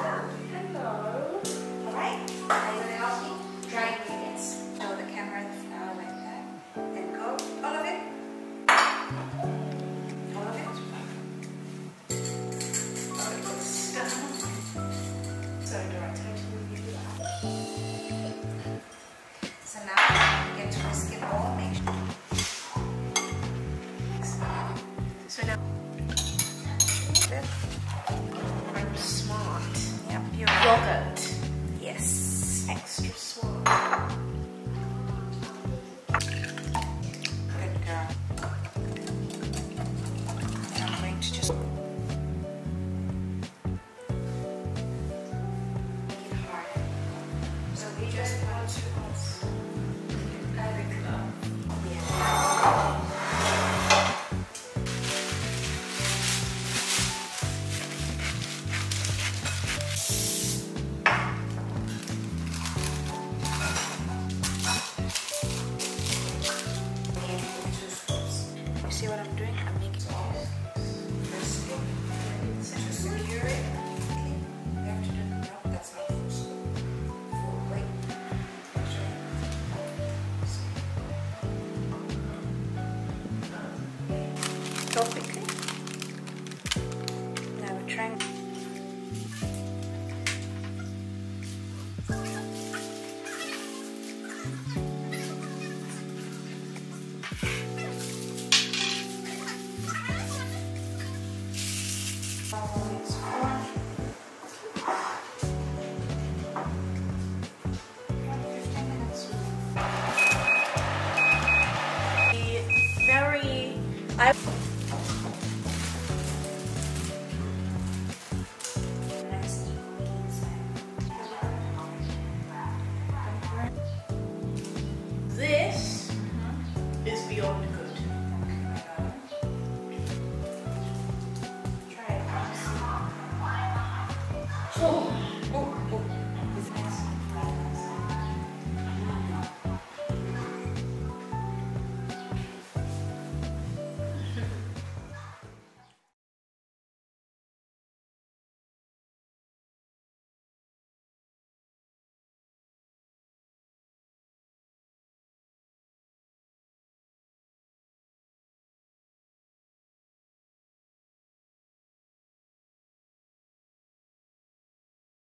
Hello. All right. Are you gonna help me? Dry ingredients. Show the camera the flour like that. Then go all of it. All of it. All of it. To. So now get to whisk it all. Make sure. So now Yogurt. Yes. Extra smart. Good girl. I'm going to just make it. So we just Very. I. Oh.